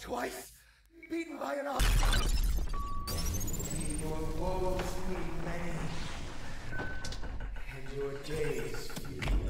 Twice beaten by an ox. May your woes be many, and your days few.